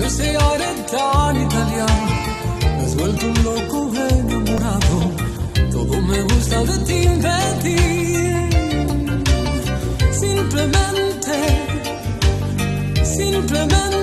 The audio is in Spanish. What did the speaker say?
con ese aire tan italiano. Me has vuelto un loco enamorado. Todo me gusta de ti, de ti. Simplemente, simplemente